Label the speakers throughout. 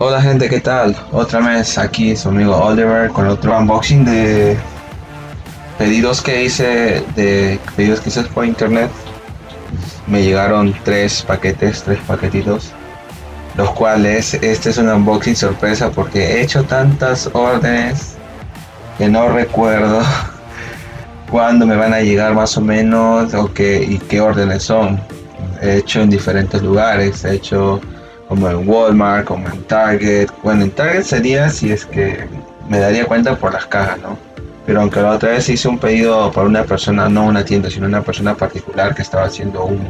Speaker 1: Hola gente, ¿qué tal? Otra vez aquí su amigo Oliver con otro unboxing de pedidos que hice de pedidos que hice por internet. Me llegaron tres paquetes, tres paquetitos, los cuales este es un unboxing sorpresa porque he hecho tantas órdenes que no recuerdo cuándo me van a llegar más o menos o qué y qué órdenes son. He hecho en diferentes lugares, he hecho como en Walmart, como en Target. Bueno, en Target sería si es que me daría cuenta por las cajas, ¿no? Pero aunque la otra vez hice un pedido para una persona, no una tienda, sino una persona particular que estaba haciendo un...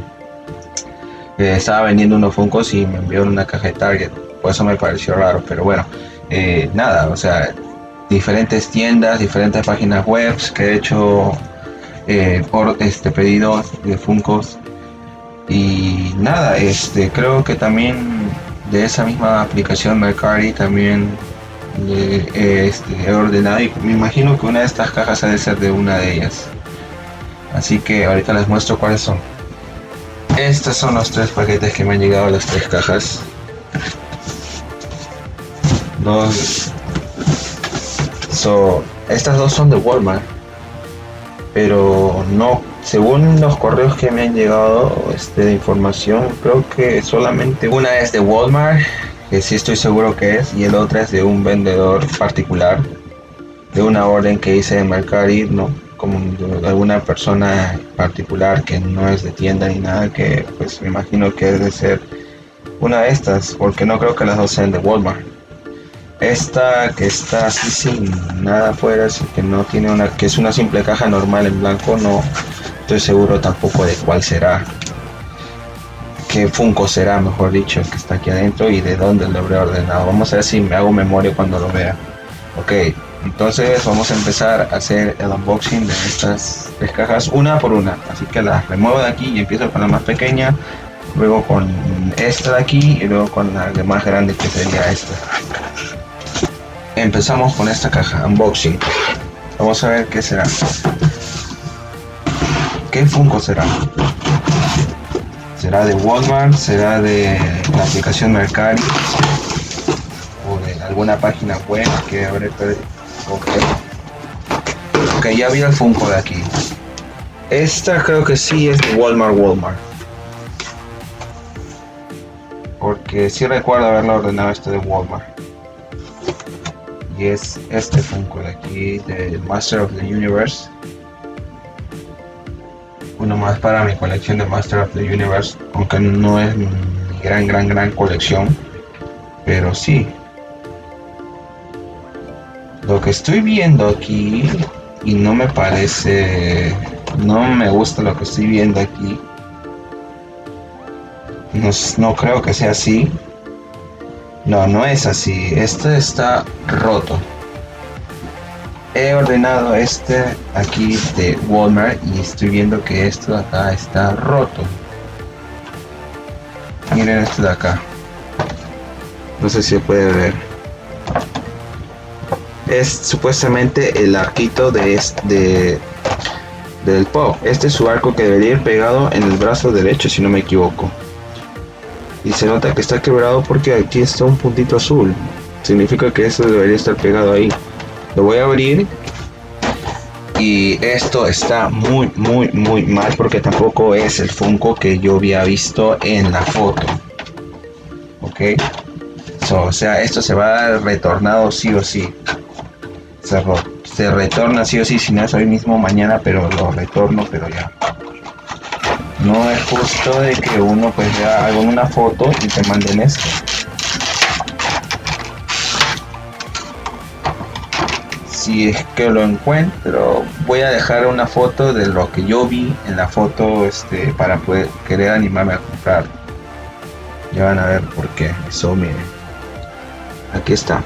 Speaker 1: estaba vendiendo unos Funkos y me envió una caja de Target. Por eso me pareció raro, pero bueno, eh, nada, o sea, diferentes tiendas, diferentes páginas web que he hecho eh, por este pedidos de Funkos y nada, este creo que también de esa misma aplicación Mercari también este, he ordenado y me imagino que una de estas cajas ha de ser de una de ellas. Así que ahorita les muestro cuáles son. Estos son los tres paquetes que me han llegado las tres cajas. Dos. So, estas dos son de Walmart. Pero no según los correos que me han llegado este, de información, creo que solamente una es de Walmart, que sí estoy seguro que es, y el otra es de un vendedor particular, de una orden que hice en Mercari, ¿no? Como de alguna persona particular que no es de tienda ni nada, que pues me imagino que debe ser una de estas, porque no creo que las dos sean de Walmart. Esta que está así sin nada afuera, que no tiene una, que es una simple caja normal en blanco, no, estoy seguro tampoco de cuál será. Qué Funko será, mejor dicho, el que está aquí adentro y de dónde lo habré ordenado. Vamos a ver si me hago memoria cuando lo vea. Ok, entonces vamos a empezar a hacer el unboxing de estas tres cajas una por una. Así que las remuevo de aquí y empiezo con la más pequeña, luego con esta de aquí y luego con la de más grande que sería esta. Empezamos con esta caja, unboxing. Vamos a ver qué será. ¿Qué Funko será? ¿Será de Walmart? ¿Será de la aplicación Mercari? ¿O de alguna página web que habré perdido? Ok, ya vi el Funko de aquí. Esta creo que sí es de Walmart Walmart. Porque sí recuerdo haberlo ordenado este de Walmart. Y es este Funko de aquí, de Master of the Universe más para mi colección de Master of the Universe, aunque no es mi gran, gran, gran colección, pero sí. Lo que estoy viendo aquí, y no me parece, no me gusta lo que estoy viendo aquí, no, no creo que sea así. No, no es así. Este está roto he ordenado este aquí de Walmart y estoy viendo que esto de acá está roto. Miren esto de acá. No sé si se puede ver. Es supuestamente el arquito de este del pop este es su arco que debería ir pegado en el brazo derecho si no me equivoco. Y se nota que está quebrado porque aquí está un puntito azul. Significa que esto debería estar pegado ahí lo voy a abrir. Y esto está muy muy muy mal porque tampoco es el Funko que yo había visto en la foto. Ok. O sea esto se va retornado sí o sí. Se, se retorna sí o sí si no es hoy mismo mañana pero lo retorno pero ya. No es justo de que uno pues ya haga una foto y te manden esto si es que lo encuentro voy a dejar una foto de lo que yo vi en la foto este para poder querer animarme a comprar. Ya van a ver por qué. Eso miren. Aquí está.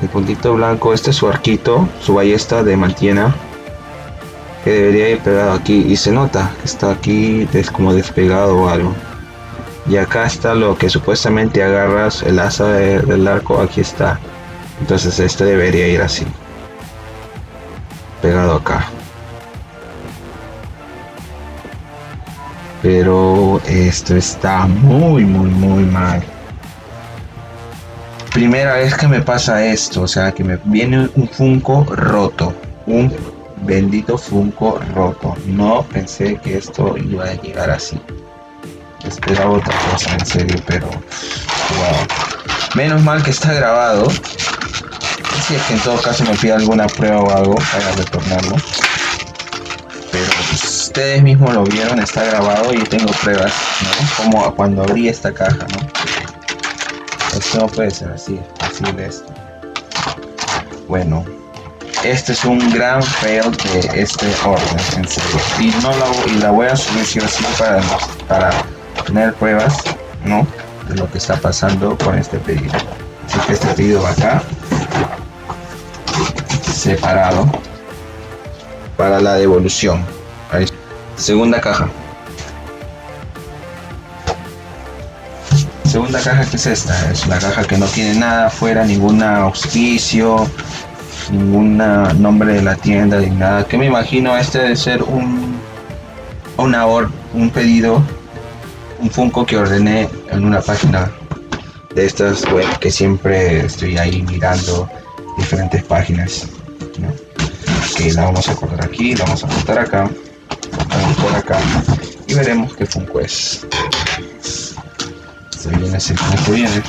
Speaker 1: El puntito blanco este es su arquito su ballesta de mantiena que debería ir pegado aquí y se nota que está aquí es como despegado o algo. Y acá está lo que supuestamente agarras el asa del arco aquí está entonces este debería ir así pegado acá pero esto está muy muy muy mal primera vez que me pasa esto, o sea, que me viene un Funko roto, un bendito Funko roto. No pensé que esto iba a llegar así. Esperaba otra cosa, en serio, pero wow. Menos mal que está grabado. Si es que en todo caso me pide alguna prueba o algo para retornarlo. Pero pues, ustedes mismos lo vieron, está grabado y tengo pruebas. Como cuando abrí esta caja, ¿no? Esto no puede ser así, así de esto. Bueno, este es un gran fail de este orden, en serio. Y, no la, y la voy a subir así para, para tener pruebas, ¿no? De lo que está pasando con este pedido. Así que este pedido va acá, separado, para la devolución. Segunda caja. Segunda caja que es esta, es la caja que no tiene nada afuera, ninguna auspicio, ningún nombre de la tienda ni nada. Que me imagino este debe ser un una un pedido, un Funko que ordené en una página de estas web que siempre estoy ahí mirando diferentes páginas. Que la vamos a cortar aquí, la vamos a cortar acá, vamos por acá y veremos qué Funko es. Se viene viene.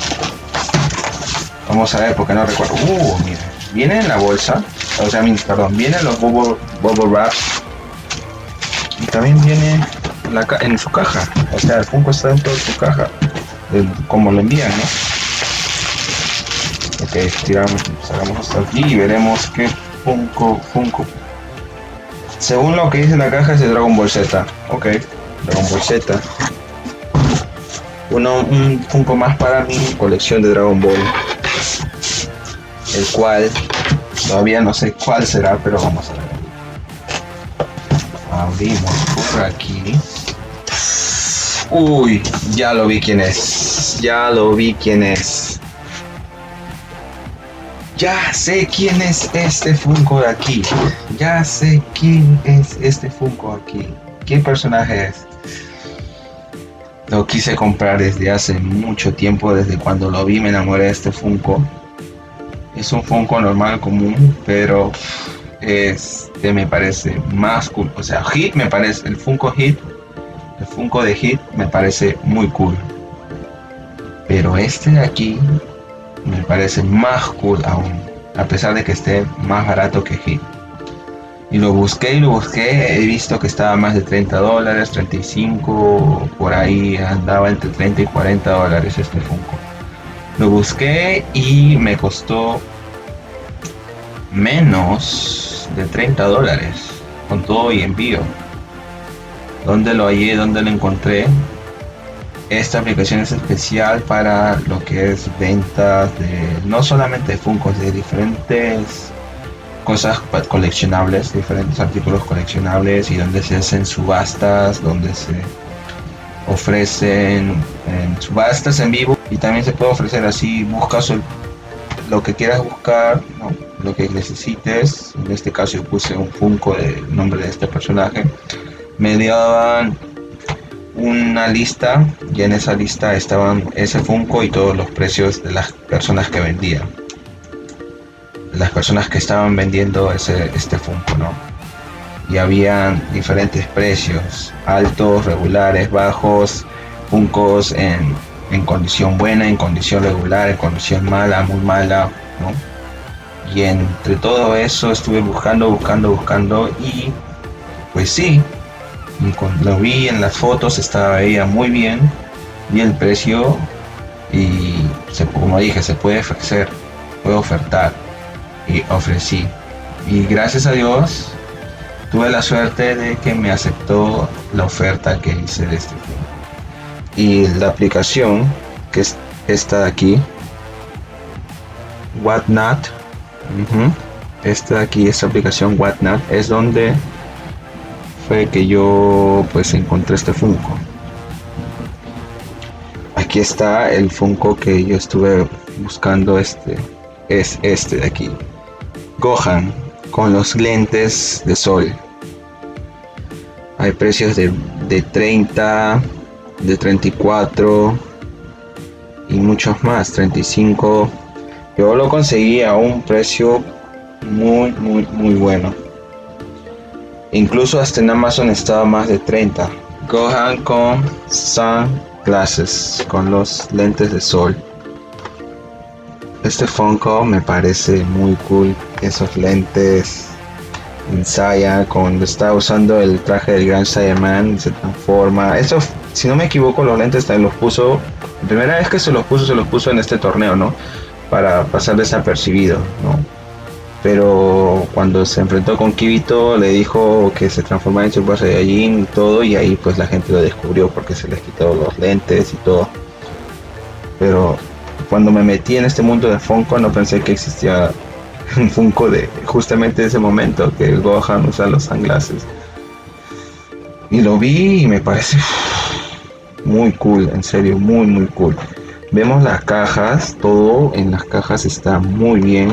Speaker 1: Vamos a ver porque no recuerdo. Uh, mira viene en la bolsa, o sea, perdón, vienen los bubble, bubble wraps y también viene en su caja, o sea, el Funko está dentro de su caja, como lo envían, ¿no? Ok, tiramos, sacamos hasta aquí y veremos qué Funko, Funko. Según lo que dice la caja es de Dragon Ball Z, ok, Dragon Ball Z. Uno, un Funko más para mi colección de Dragon Ball el cual todavía no sé cuál será, pero vamos a ver. Abrimos por aquí. Uy, ya lo vi quién es. Ya lo vi quién es. Ya sé quién es este Funko de aquí. Ya sé quién es este Funko aquí. ¿Qué personaje es? Lo quise comprar desde hace mucho tiempo, desde cuando lo vi me enamoré de este Funko es un Funko normal común, pero este me parece más cool. O sea, Hit me parece, el Funko Hit, el Funko de Hit me parece muy cool. Pero este de aquí me parece más cool aún, a pesar de que esté más barato que Hit. Y lo busqué y lo busqué, he visto que estaba más de 30 dólares, 35, por ahí andaba entre 30 y 40 dólares este Funko. Lo busqué y me costó menos de 30 dólares con todo y envío. ¿Dónde lo hallé? ¿Dónde lo encontré? Esta aplicación es especial para lo que es ventas de no solamente de Funkos, de diferentes cosas coleccionables, diferentes artículos coleccionables y donde se hacen subastas, donde se ofrecen en subastas en vivo y también se puede ofrecer así, buscas lo que quieras buscar, lo que necesites, en este caso yo puse un Funko del nombre de este personaje, me daban una lista y en esa lista estaban ese Funko y todos los precios de las personas que vendían. Las personas que estaban vendiendo ese, este Funko, ¿no? y habían diferentes precios, altos, regulares, bajos, Funcos en, en, condición buena, en condición regular, en condición mala, muy mala, ¿no? Y entre todo eso estuve buscando, buscando, buscando y pues sí, cuando lo vi en las fotos estaba veía muy bien, vi el precio y como dije, se puede ofrecer, puede ofertar y ofrecí. Y gracias a Dios tuve la suerte de que me aceptó la oferta que hice de este Y la aplicación, que es esta de aquí, Whatnot, esta de aquí, esta aplicación Whatnot, es donde que yo pues encontré este Funko. Aquí está el Funko que yo estuve buscando, este es este de aquí, Gohan con los lentes de sol. Hay precios de, de 30, de 34 y muchos más, 35, Yo lo conseguí a un precio muy, muy, muy bueno. Incluso hasta en Amazon estaba más de 30. Gohan con sunglasses, con los lentes de sol. Este Funko me parece muy cool. Esos lentes en Saiyan, cuando está usando el traje del Gran Saiyaman se transforma. Eso, si no me equivoco, los lentes también los puso. La primera vez que se los puso, se los puso en este torneo, ¿no? Para pasar desapercibido, ¿no? Pero cuando se enfrentó con Kibito, le dijo que se transformaba en Super Saiyajin y todo, y ahí pues la gente lo descubrió porque se les quitó los lentes y todo. Pero cuando me metí en este mundo de Funko, no pensé que existía un Funko de justamente ese momento que Gohan usa los sunglasses. Y lo vi y me parece muy cool, en serio, muy muy cool. Vemos las cajas, todo en las cajas está muy bien.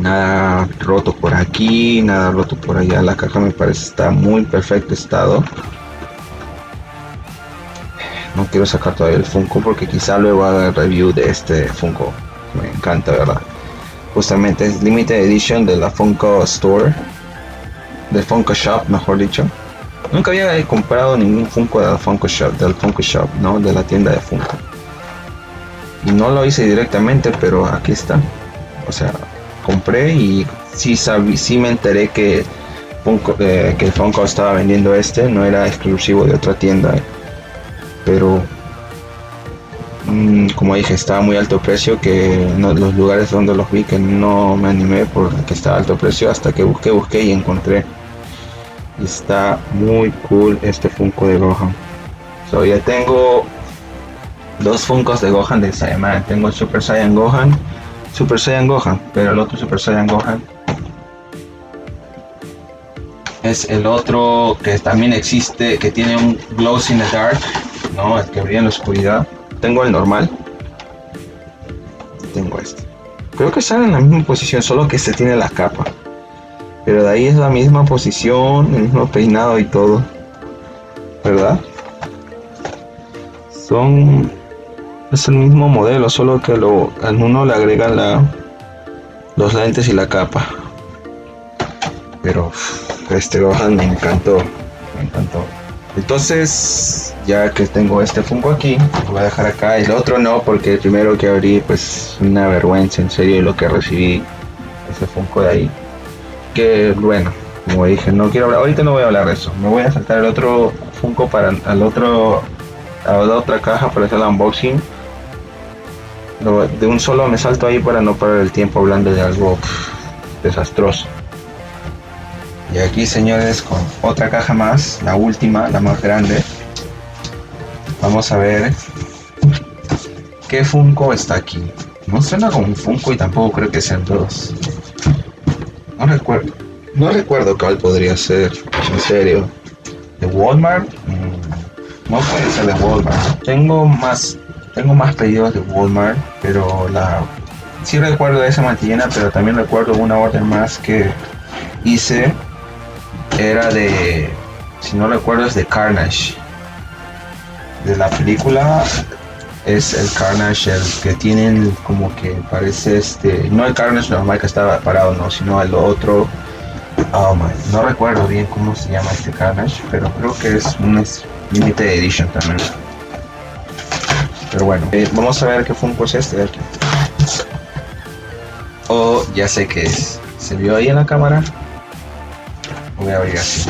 Speaker 1: Nada roto por aquí, nada roto por allá. La caja me parece está muy perfecto estado. No quiero sacar todavía el Funko porque quizá luego haga review de este Funko. Me encanta, ¿verdad? Justamente es Limited Edition de la Funko Store. De Funko Shop, mejor dicho. Nunca había comprado ningún Funko de Funko Shop, del Funko Shop, ¿no? De la tienda de Funko. Y no lo hice directamente, pero aquí está. O sea, compré y sí, sabí, sí me enteré que, Funko, eh, que Funko estaba vendiendo este, no era exclusivo de otra tienda. Pero mm, como dije, estaba muy alto precio, que los lugares donde los vi que no me animé porque estaba alto precio, hasta que busqué, busqué y encontré. Está muy cool este Funko de Gohan. So, ya tengo dos Funkos de Gohan de Saiyaman. Tengo el Super Saiyan Gohan, Super Saiyan Gohan, pero el otro Super Saiyan Gohan es el otro que también existe, que tiene un glows in the dark, no, el que brilla en la oscuridad. Tengo el normal. Tengo este. Creo que están en la misma posición, solo que este tiene la capa. Pero de ahí es la misma posición, el mismo peinado y todo. ¿Verdad? Son... Es el mismo modelo, solo que lo, al uno le agregan la, los lentes y la capa. Pero este Gohan me encantó. Me encantó. Entonces, ya que tengo este Funko aquí, lo voy a dejar acá. El otro no, porque el primero que abrí, pues una vergüenza, en serio, lo que recibí. Ese Funko de ahí que bueno, como dije, no quiero hablar, ahorita no voy a hablar de eso, me voy a saltar el otro Funko para al otro a la otra caja para hacer el unboxing. De un solo me salto ahí para no parar el tiempo hablando de algo desastroso. Y aquí señores con otra caja más, la última, la más grande. Vamos a ver qué Funko está aquí. No suena como un Funko y tampoco creo que sean dos. No recuerdo. No recuerdo cuál podría ser. En serio. ¿De Walmart? Mm, no puede ser de Walmart. Tengo más. Tengo más pedidos de Walmart. Pero la. Sí recuerdo esa mantillena. Pero también recuerdo una orden más que hice. Era de. Si no recuerdo es de Carnage. De la película es el Carnage el que tienen como que parece este no el Carnage normal que estaba parado no sino el otro oh my, no recuerdo bien cómo se llama este Carnage pero creo que es un Limited Edition también pero bueno eh, vamos a ver qué Funko es este oh ya sé que es se vio ahí en la cámara voy a abrir así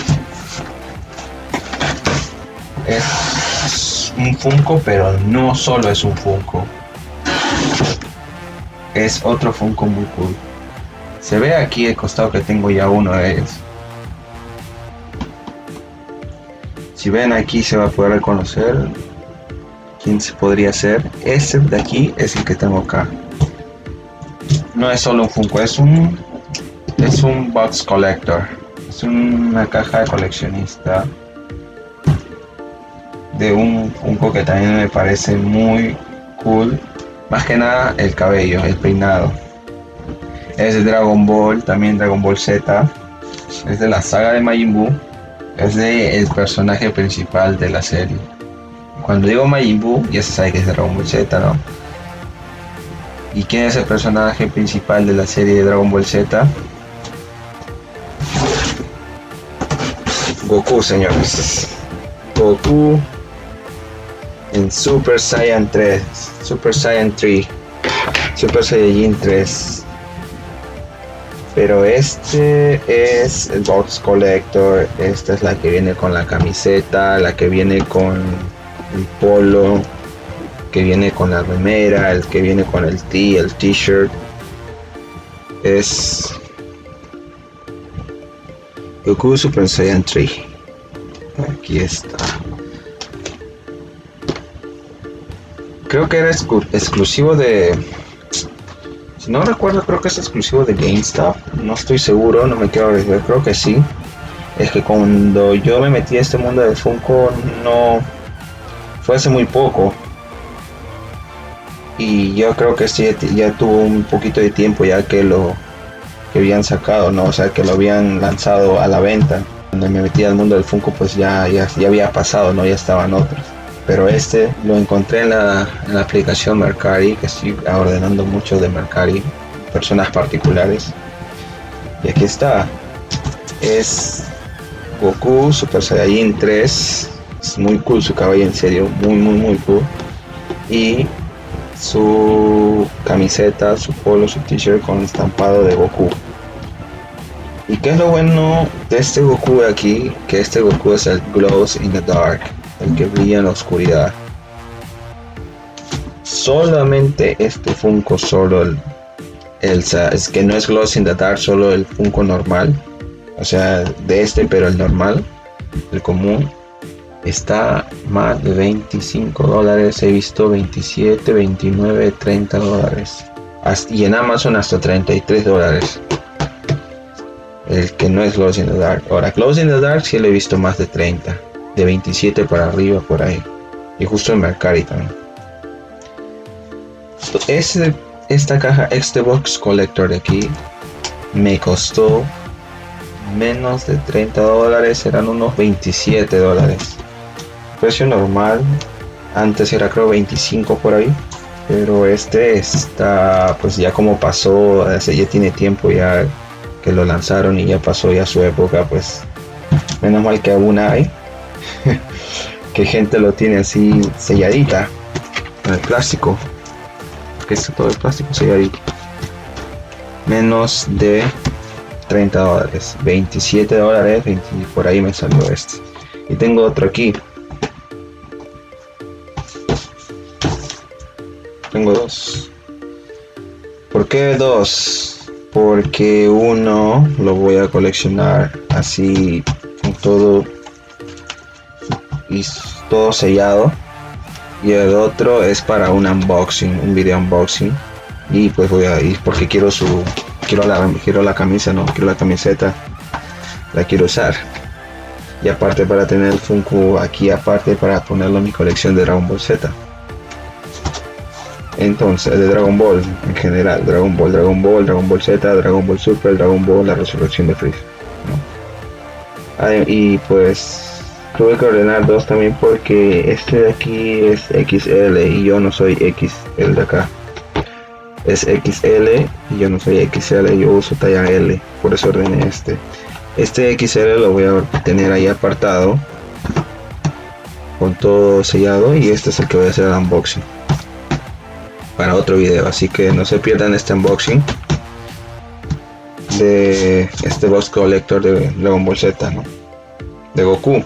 Speaker 1: es un Funko, pero no solo es un Funko. Es otro Funko muy cool. Se ve aquí el costado que tengo ya uno de ellos. Si ven aquí se va a poder reconocer quién se podría ser. Este de aquí es el que tengo acá. No es solo un Funko, es un es un box collector. Es una caja de coleccionista de un Funko que también me parece muy cool. Más que nada el cabello, el peinado. Es de Dragon Ball, también Dragon Ball Z. Es de la saga de Majin Buu. Es de el personaje principal de la serie. Cuando digo Majin Buu, ya se sabe que es Dragon Ball Z, ¿no? ¿Y quién es el personaje principal de la serie de Dragon Ball Z? Goku, señores. Goku en Super Saiyan 3, Super Saiyan 3, Super Saiyajin 3. Pero este es el Box Collector, esta es la que viene con la camiseta, la que viene con el polo, que viene con la remera, el que viene con el tee, el t-shirt. Es Goku Super Saiyan 3. Aquí está. Creo que era exclusivo de. Si no recuerdo, creo que es exclusivo de GameStop. No estoy seguro, no me quiero arriesgar. Creo que sí. Es que cuando yo me metí a este mundo de Funko, no. Fue hace muy poco y yo creo que sí ya tuvo un poquito de tiempo ya que lo que habían sacado, ¿no? O sea, que lo habían lanzado a la venta. Cuando me metí al mundo del Funko, pues ya, ya, ya había pasado, ¿no? Ya estaban otros. Pero este lo encontré en la, en la aplicación Mercari, que estoy ordenando mucho de Mercari, personas particulares. Y aquí está. Es Goku Super Saiyajin 3. Es muy cool su caballo, en serio. Muy, muy, muy cool. Y su camiseta, su polo, su t-shirt con estampado de Goku. ¿Y qué es lo bueno de este Goku de aquí? Que este Goku es el Glows in the Dark, el que brilla en la oscuridad. Solamente este Funko, solo el, el es que no es Glows in the Dark, solo el Funko normal. O sea, de este, pero el normal, el común, está más de 25 dólares. He visto 27, 29, 30 dólares. Y en Amazon hasta 33 dólares. El que no es Close in the Dark. Ahora, Close in the Dark sí lo he visto más de 30. De 27 para arriba por ahí. Y justo en Mercari también. Este, esta caja Xbox Collector de aquí me costó menos de 30 dólares. Eran unos 27 dólares precio normal. Antes era creo 25 por ahí. Pero este está pues ya como pasó, hace ya tiene tiempo ya que lo lanzaron y ya pasó ya su época, pues menos mal que aún hay. que gente lo tiene así selladita en el plástico. Que es todo el plástico selladito. Menos de 30 dólares. 27 dólares, por ahí me salió este. Y tengo otro aquí. Tengo dos. ¿Por qué dos? Porque uno lo voy a coleccionar así con todo y todo sellado. Y el otro es para un unboxing, un video unboxing. Y pues voy a ir porque quiero su quiero la quiero la camisa, no, quiero la camiseta. La quiero usar. Y aparte para tener el Funko aquí aparte para ponerlo en mi colección de Dragon Ball Z. Entonces, de Dragon Ball en general, Dragon Ball, Dragon Ball, Dragon Ball Z, Dragon Ball Super, Dragon Ball, la resurrección de Freezer. y pues tuve que ordenar dos también porque este de aquí es XL y yo no soy XL de acá. Es XL y yo no soy XL, yo uso talla L, por eso ordené este. Este XL lo voy a tener ahí apartado con todo sellado y este es el que voy a hacer el unboxing para otro video así que no se pierdan este unboxing de este box collector de Dragon Ball Z de Goku.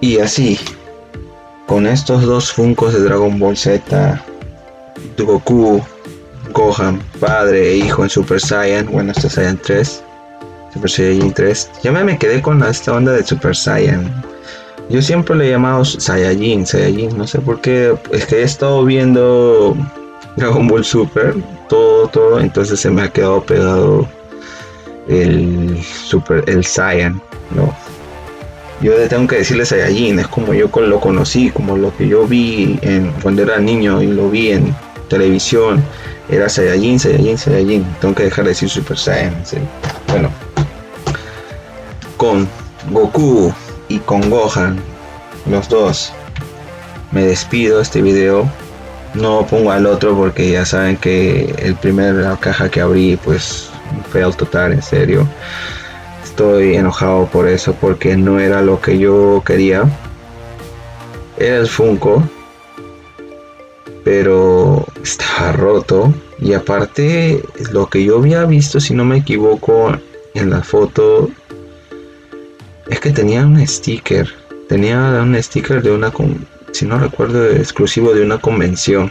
Speaker 1: Y así con estos dos funcos de Dragon Ball Z Goku Gohan padre e hijo en Super Saiyan bueno este Saiyan 3 Super Saiyan 3 ya me quedé con esta onda de Super Saiyan yo siempre le he llamado Saiyajin, Saiyajin, no sé por qué. Es que he estado viendo Dragon Ball Super, todo, todo, entonces se me ha quedado pegado el Super, el Saiyan, ¿no? Yo tengo que decirle Saiyajin, es como yo lo conocí, como lo que yo vi en, cuando era niño y lo vi en televisión, era Saiyajin, Saiyajin, Saiyajin. Tengo que dejar de decir Super Saiyan, Bueno, con Goku y con Gohan, los dos. Me despido este video. No pongo al otro porque ya saben que el primer caja que abrí pues fail total en serio. Estoy enojado por eso porque no era lo que yo quería. Era el Funko pero estaba roto. Y aparte lo que yo había visto si no me equivoco en la foto es que tenía un sticker tenía un sticker de una si no recuerdo exclusivo de una convención.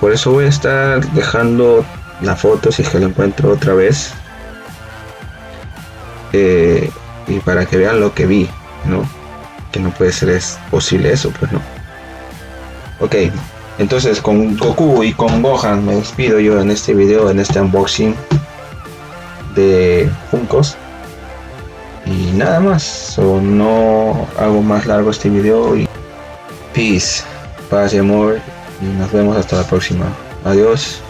Speaker 1: Por eso voy a estar dejando la foto si es que la encuentro otra vez eh, y para que vean lo que vi no que no puede ser es posible eso pues no ok entonces con Goku y con Gohan me despido yo en este video, en este unboxing de Funkos. Y nada más, o no hago más largo este video y peace, paz y amor y nos vemos hasta la próxima. Adiós.